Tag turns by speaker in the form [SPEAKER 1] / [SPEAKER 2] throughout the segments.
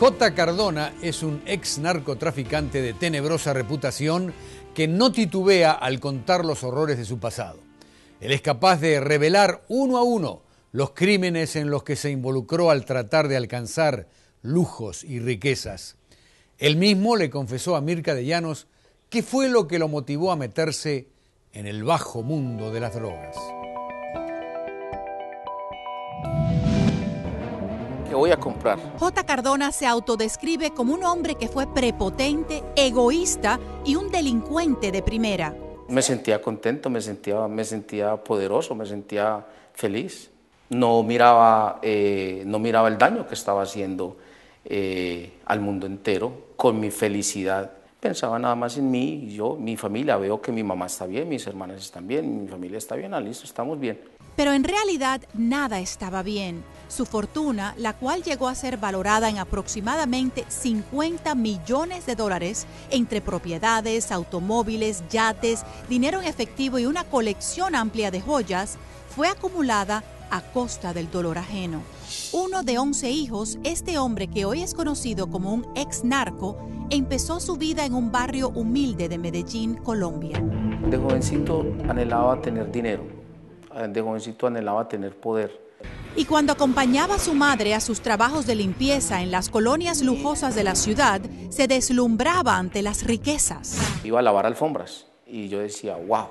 [SPEAKER 1] J. Cardona es un ex narcotraficante de tenebrosa reputación que no titubea al contar los horrores de su pasado. Él es capaz de revelar uno a uno los crímenes en los que se involucró al tratar de alcanzar lujos y riquezas. Él mismo le confesó a Mirka de Llanos qué fue lo que lo motivó a meterse en el bajo mundo de las drogas.
[SPEAKER 2] ¿Qué voy a comprar?
[SPEAKER 3] J. Cardona se autodescribe como un hombre que fue prepotente, egoísta y un delincuente de primera.
[SPEAKER 2] Me sentía contento, me sentía, me sentía poderoso, me sentía feliz. No miraba, eh, no miraba el daño que estaba haciendo eh, al mundo entero con mi felicidad. Pensaba nada más en mí yo, mi familia. Veo que mi mamá está bien, mis hermanas están bien, mi familia está bien, ah, listo, estamos bien.
[SPEAKER 3] Pero en realidad nada estaba bien. Su fortuna, la cual llegó a ser valorada en aproximadamente 50 millones de dólares entre propiedades, automóviles, yates, dinero en efectivo y una colección amplia de joyas, fue acumulada a costa del dolor ajeno. Uno de 11 hijos, este hombre que hoy es conocido como un ex narco, empezó su vida en un barrio humilde de Medellín, Colombia.
[SPEAKER 2] De jovencito anhelaba tener dinero, de jovencito anhelaba tener poder.
[SPEAKER 3] Y cuando acompañaba a su madre a sus trabajos de limpieza en las colonias lujosas de la ciudad, se deslumbraba ante las riquezas.
[SPEAKER 2] Iba a lavar alfombras y yo decía, wow,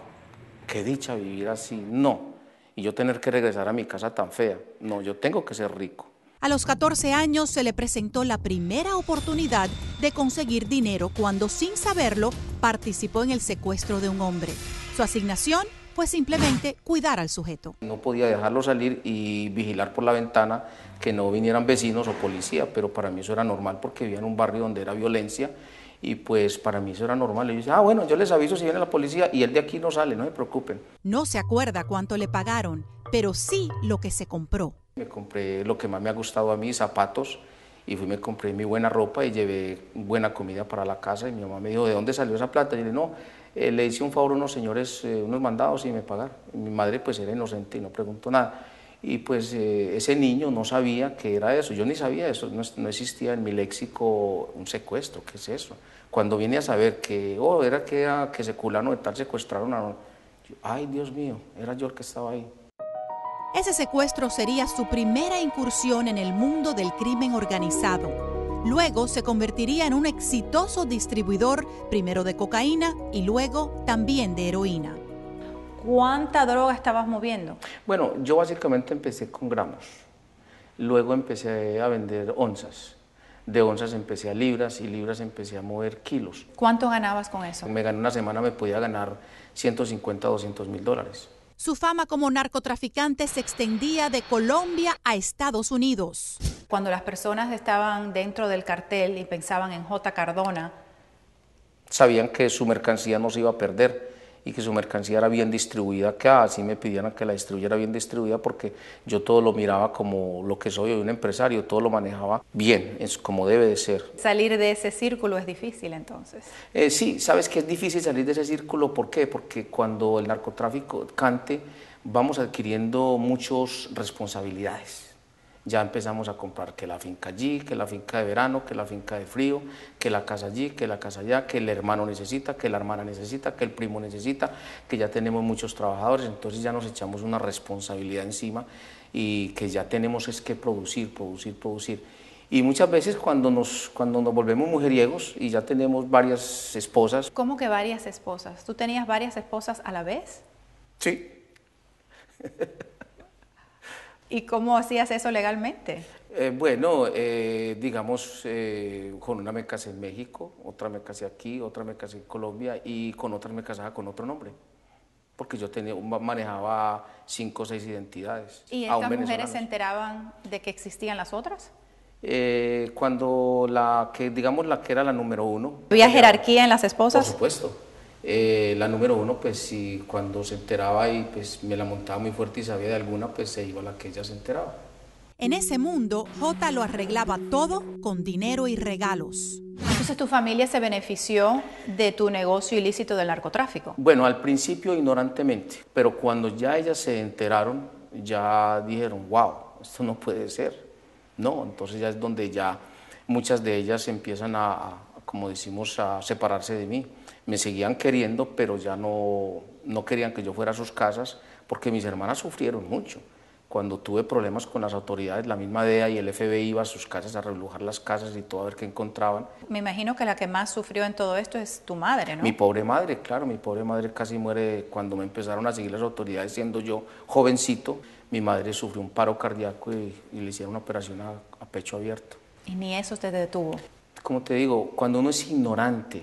[SPEAKER 2] qué dicha vivir así. No, y yo tener que regresar a mi casa tan fea. No, yo tengo que ser rico.
[SPEAKER 3] A los 14 años se le presentó la primera oportunidad de conseguir dinero cuando, sin saberlo, participó en el secuestro de un hombre. Su asignación fue simplemente cuidar al sujeto.
[SPEAKER 2] No podía dejarlo salir y vigilar por la ventana que no vinieran vecinos o policía, pero para mí eso era normal porque vivía en un barrio donde era violencia y pues para mí eso era normal. Y yo decía, ah, bueno, yo les aviso si viene la policía y él de aquí no sale, no se preocupen.
[SPEAKER 3] No se acuerda cuánto le pagaron, pero sí lo que se compró.
[SPEAKER 2] Me compré lo que más me ha gustado a mí, zapatos, y fui me compré mi buena ropa y llevé buena comida para la casa y mi mamá me dijo, ¿de dónde salió esa plata? Y yo le dije, no, eh, le hice un favor a unos señores, eh, unos mandados y me pagaron. mi madre pues era inocente y no preguntó nada. Y pues eh, ese niño no sabía que era eso, yo ni sabía eso, no, existía en mi léxico un secuestro, ¿qué es eso? Cuando vine a saber que, oh, era que, era que culano de tal secuestraron a... Ay, Dios mío, era yo el que estaba ahí.
[SPEAKER 3] Ese secuestro sería su primera incursión en el mundo del crimen organizado. Luego se convertiría en un exitoso distribuidor, primero de cocaína y luego también de heroína. ¿Cuánta droga estabas moviendo?
[SPEAKER 2] Bueno, yo básicamente empecé con gramos. Luego empecé a vender onzas. De onzas empecé a libras y libras empecé a mover kilos.
[SPEAKER 3] ¿Cuánto ganabas con eso?
[SPEAKER 2] Me gané una semana, me podía ganar 150, 200 mil dólares.
[SPEAKER 3] Su fama como narcotraficante se extendía de Colombia a Estados Unidos. Cuando las personas estaban dentro del cartel y pensaban en J. Cardona,
[SPEAKER 2] sabían que su mercancía no se iba a perder y que su mercancía era bien distribuida acá, así me pidieran que la distribuyera bien distribuida porque yo todo lo miraba como lo que soy un empresario, todo lo manejaba bien, es como debe de ser.
[SPEAKER 3] Salir de ese círculo es difícil entonces.
[SPEAKER 2] Eh, sí, sabes que es difícil salir de ese círculo, ¿por qué? Porque cuando el narcotráfico cante vamos adquiriendo muchas responsabilidades ya empezamos a comprar que la finca allí, que la finca de verano, que la finca de frío, que la casa allí, que la casa allá, que el hermano necesita, que la hermana necesita, que el primo necesita, que ya tenemos muchos trabajadores, entonces ya nos echamos una responsabilidad encima y que ya tenemos es que producir, producir, producir. Y muchas veces cuando nos, cuando nos volvemos mujeriegos y ya tenemos varias esposas.
[SPEAKER 3] ¿Cómo que varias esposas? ¿Tú tenías varias esposas a la vez?
[SPEAKER 2] Sí.
[SPEAKER 3] ¿Y cómo hacías eso legalmente?
[SPEAKER 2] Eh, bueno, eh, digamos, eh, con una me casé en México, otra me casé aquí, otra me casé en Colombia y con otra me casaba con otro nombre, porque yo tenía, manejaba cinco o seis identidades.
[SPEAKER 3] ¿Y estas mujeres se enteraban de que existían las otras?
[SPEAKER 2] cuando la que, digamos, la que era la número uno.
[SPEAKER 3] ¿Había jerarquía en las esposas?
[SPEAKER 2] Por supuesto. Eh, la número uno, pues si cuando se enteraba y pues me la montaba muy fuerte y sabía de alguna, pues se iba a la que ella se enteraba.
[SPEAKER 3] En ese mundo, J lo arreglaba todo con dinero y regalos. Entonces tu familia se benefició de tu negocio ilícito del narcotráfico.
[SPEAKER 2] Bueno, al principio ignorantemente, pero cuando ya ellas se enteraron, ya dijeron, wow, esto no puede ser. No, entonces ya es donde ya muchas de ellas empiezan a, como decimos, a separarse de mí. Me seguían queriendo, pero ya no, no querían que yo fuera a sus casas, porque mis hermanas sufrieron mucho. Cuando tuve problemas con las autoridades, la misma DEA y el FBI iba a sus casas a reblujar las casas y todo a ver qué encontraban.
[SPEAKER 3] Me imagino que la que más sufrió en todo esto es tu madre, ¿no?
[SPEAKER 2] Mi pobre madre, claro, mi pobre madre casi muere cuando me empezaron a seguir las autoridades siendo yo jovencito. Mi madre sufrió un paro cardíaco y, le hicieron una operación a, a pecho abierto.
[SPEAKER 3] ¿Y ni eso te detuvo?
[SPEAKER 2] Como te digo, cuando uno es ignorante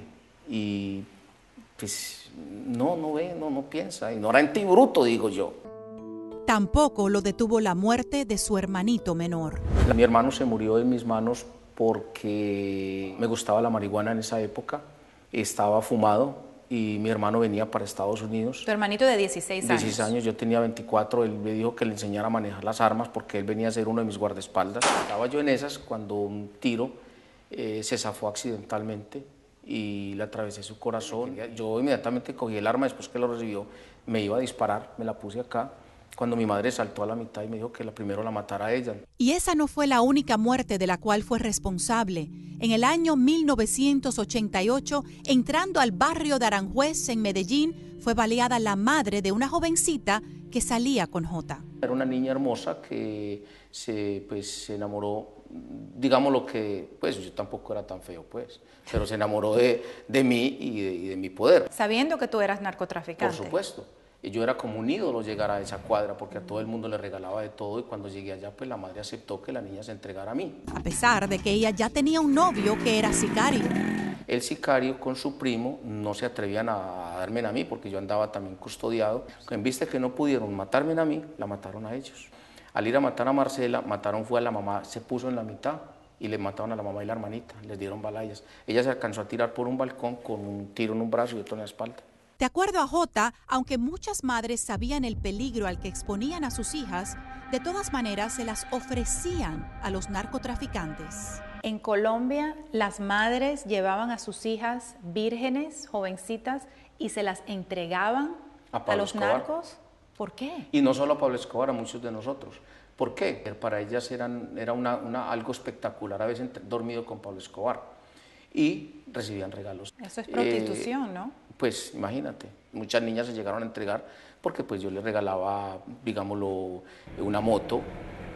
[SPEAKER 2] y pues no, no ve, no, no piensa, ignorante y bruto, digo yo.
[SPEAKER 3] Tampoco lo detuvo la muerte de su hermanito menor.
[SPEAKER 2] Mi hermano se murió en mis manos porque me gustaba la marihuana en esa época, estaba fumado y mi hermano venía para Estados Unidos.
[SPEAKER 3] Tu hermanito de 16
[SPEAKER 2] años. 16 años, yo tenía 24, él me dijo que le enseñara a manejar las armas porque él venía a ser uno de mis guardaespaldas. Estaba yo en esas cuando un tiro eh, se zafó accidentalmente y le atravesé su corazón. Yo inmediatamente cogí el arma después que lo recibió, me iba a disparar, me la puse acá cuando mi madre saltó a la mitad y me dijo que la primero la matara a ella.
[SPEAKER 3] Y esa no fue la única muerte de la cual fue responsable. En el año 1988, entrando al barrio de Aranjuez, en Medellín, fue baleada la madre de una jovencita que salía con J.
[SPEAKER 2] Era una niña hermosa que se, pues, se enamoró, digamos lo que, pues yo tampoco era tan feo, pues, pero se enamoró de, de mí y de, y de mi poder.
[SPEAKER 3] Sabiendo que tú eras narcotraficante.
[SPEAKER 2] Por supuesto yo era como un ídolo llegar a esa cuadra porque a todo el mundo le regalaba de todo y cuando llegué allá pues la madre aceptó que la niña se entregara a mí.
[SPEAKER 3] A pesar de que ella ya tenía un novio que era sicario.
[SPEAKER 2] El sicario con su primo no se atrevían a darme a mí porque yo andaba también custodiado. En vista que no pudieron matarme a mí, la mataron a ellos. Al ir a matar a Marcela, mataron fue a la mamá, se puso en la mitad y le mataron a la mamá y la hermanita, les dieron balayas. Ella se alcanzó a tirar por un balcón con un tiro en un brazo y otro en la espalda.
[SPEAKER 3] De acuerdo a J, aunque muchas madres sabían el peligro al que exponían a sus hijas, de todas maneras se las ofrecían a los narcotraficantes. En Colombia, las madres llevaban a sus hijas vírgenes, jovencitas, y se las entregaban a, los narcos. ¿Por qué?
[SPEAKER 2] Y no solo a Pablo Escobar, a muchos de nosotros. ¿Por qué? Para ellas eran, era una, algo espectacular a veces dormido con Pablo Escobar. Y recibían regalos.
[SPEAKER 3] Eso es prostitución, ¿no?
[SPEAKER 2] pues imagínate, muchas niñas se llegaron a entregar porque pues yo les regalaba, digámoslo, una moto,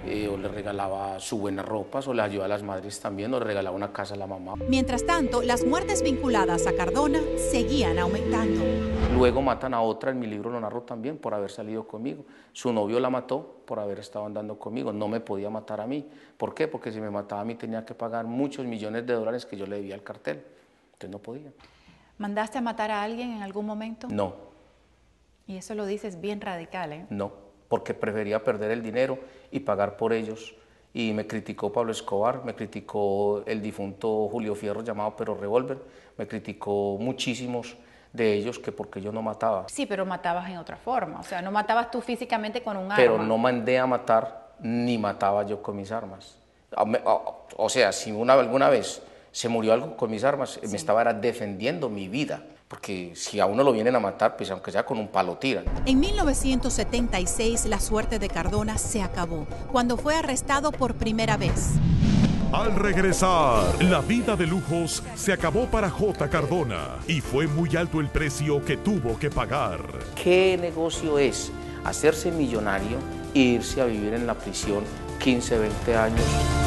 [SPEAKER 2] eh, o les regalaba su buena ropa, o le ayudaba a las madres también, o le regalaba una casa a la mamá.
[SPEAKER 3] Mientras tanto, las muertes vinculadas a Cardona seguían aumentando.
[SPEAKER 2] Luego matan a otra, en mi libro lo narro también, por haber salido conmigo. Su novio la mató por haber estado andando conmigo, no me podía matar a mí. ¿Por qué? Porque si me mataba a mí tenía que pagar muchos millones de dólares que yo le debía al cartel, entonces no podía.
[SPEAKER 3] ¿Mandaste a matar a alguien en algún momento?
[SPEAKER 2] No.
[SPEAKER 3] Y eso lo dices bien radical, ¿eh?
[SPEAKER 2] No, porque prefería perder el dinero y pagar por ellos. Y me criticó Pablo Escobar, me criticó el difunto Julio Fierro llamado Pero Revolver, me criticó muchísimos de ellos que porque yo no mataba.
[SPEAKER 3] Sí, pero matabas en otra forma, o sea, no matabas tú físicamente con un arma.
[SPEAKER 2] Pero no mandé a matar ni mataba yo con mis armas. O sea, si una, alguna vez se murió algo con mis armas, me estaba defendiendo mi vida. Porque si a uno lo vienen a matar, pues aunque sea con un palo tiran.
[SPEAKER 3] En 1976 la suerte de Cardona se acabó, cuando fue arrestado por primera vez.
[SPEAKER 4] Al regresar, la vida de lujos se acabó para J. Cardona y fue muy alto el precio que tuvo que pagar.
[SPEAKER 2] ¿Qué negocio es hacerse millonario e irse a vivir en la prisión 15, 20 años?